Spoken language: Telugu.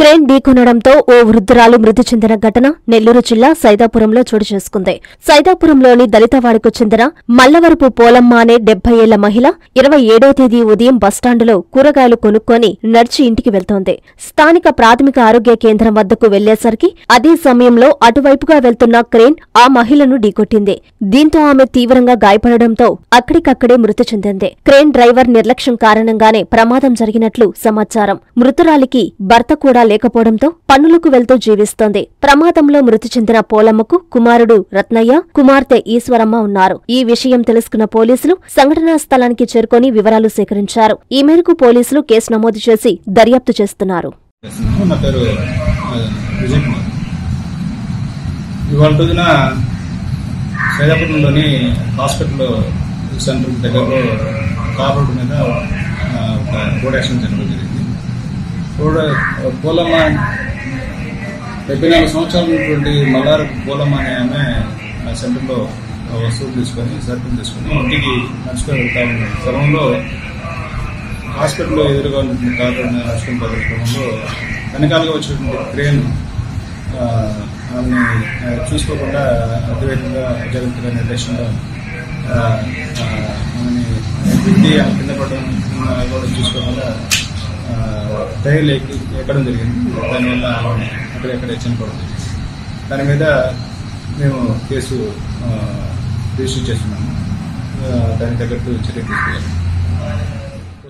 క్రేన్ ఢీకొనడంతో ఓ వృద్ధురాలు మృతి చెందిన ఘటన నెల్లూరు జిల్లా సైదాపురంలో చోటు చేసుకుంది. సైదాపురంలోని దళితవాడకు చెందిన మల్లవరపు పోలమ్మ అనే డెబ్బై ఏళ్ళ మహిళ ఇరవై ఏడో తేదీ ఉదయం బస్టాండులో కూరగాయలు కొనుక్కొని నడిచి ఇంటికి వెళ్తోంది. స్థానిక ప్రాథమిక ఆరోగ్య కేంద్రం వద్దకు వెళ్ళేసరికి అదే సమయంలో అటువైపుగా వెళ్తున్న క్రేన్ ఆ మహిళను ఢీకొట్టింది. దీంతో ఆమె తీవ్రంగా గాయపడడంతో అక్కడికక్కడే మృతి చెందింది. క్రేన్ డ్రైవర్ నిర్లక్ష్యం కారణంగానే ప్రమాదం జరిగినట్లు సమాచారం. మృతురాలికి భర్త కూడా లేకపోవడంతో పన్నులకు వెళ్తూ జీవిస్తోంది. ప్రమాదంలో మృతి చెందిన పోలమ్మకు కుమారుడు రత్నయ్య కుమార్తె ఈశ్వరమ్మ ఉన్నారు. ఈ విషయం తెలుసుకున్న పోలీసులు సంఘటనా స్థలానికి చేరుకొని వివరాలు సేకరించారు. ఈ మేరకు పోలీసులు కేసు నమోదు చేసి దర్యాప్తు చేస్తున్నారు. ఇవాళ రోజున సైదాపురంలోని హాస్పిటల్ సెంటర్ దగ్గరలో కార్ రోడ్డు మీద ఒక రోడ్ యాక్సిడెంట్ జరగడం జరిగింది. రోడ్ పోలమ్మ డెబ్బై నాలుగు సంవత్సరాలు ఉన్నటువంటి మల్లార పూలమ్మ అనే ఆమె ఆ సెంటర్లో వస్తువులు తీసుకొని సరుకులు తీసుకొని ఇంటికి నడుచుకొని వెళ్తా ఉన్నాం క్రమంలో హాస్పిటల్లో ఎదురుగా ఉన్నటువంటి కారు నడుచుకుని పోయే క్రమంలో వెనకాలగా వచ్చినటువంటి క్రేన్ ఆమెని చూసుకోకుండా అతివేగంగా జాగ్రత్తగా నిర్దేశంగా ఆమెని గుద్ది కింద పడడం కూడా చూసుకోకుండా టైర్లు ఎక్కి ఎక్కడం జరిగింది. దానివల్ల అక్కడెక్కడ చనిపోవడం జరిగింది. దాని మీద మేము కేసు రిజిస్టర్ చేస్తున్నాము. దానికి తగ్గట్టు చర్య తీసుకోవాలి